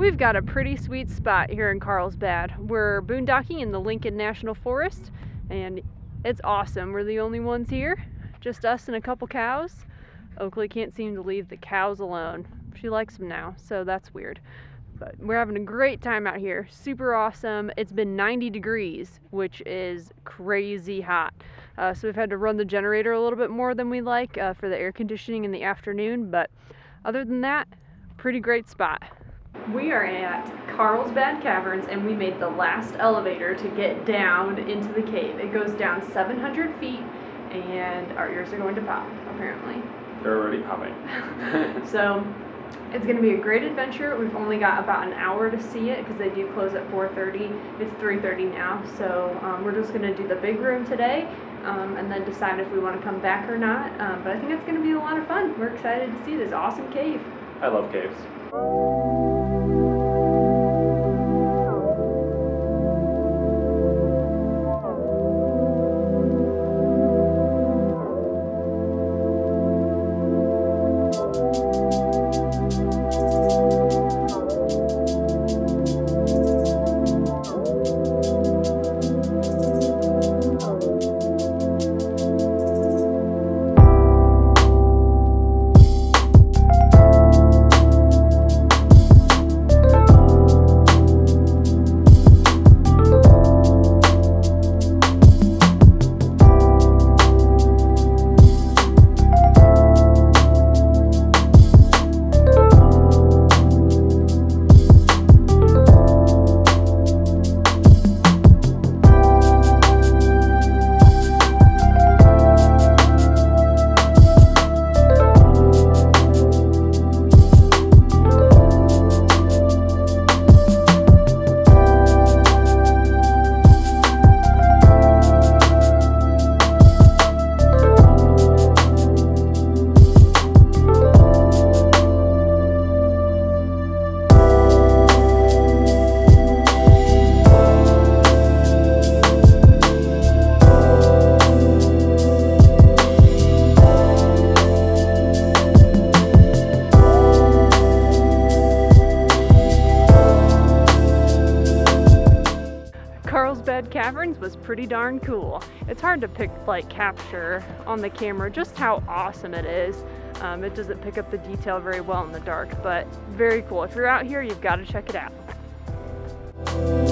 We've got a pretty sweet spot here in Carlsbad. We're boondocking in the Lincoln National Forest and it's awesome. We're the only ones here, just us and a couple cows. Oakley can't seem to leave the cows alone. She likes them now, so that's weird. But we're having a great time out here. Super awesome. It's been 90 degrees, which is crazy hot. Uh, so we've had to run the generator a little bit more than we like uh, for the air conditioning in the afternoon. But other than that, pretty great spot. We are at Carlsbad Caverns and we made the last elevator to get down into the cave. It goes down 700 feet and our ears are going to pop, apparently. They're already popping. so it's going to be a great adventure. We've only got about an hour to see it because they do close at 4.30. It's 3.30 now, so um, we're just going to do the big room today um, and then decide if we want to come back or not. Um, but I think it's going to be a lot of fun. We're excited to see this awesome cave. I love caves. Caverns was pretty darn cool. It's hard to pick like capture on the camera just how awesome it is. Um, it doesn't pick up the detail very well in the dark, but very cool. If you're out here, you've got to check it out.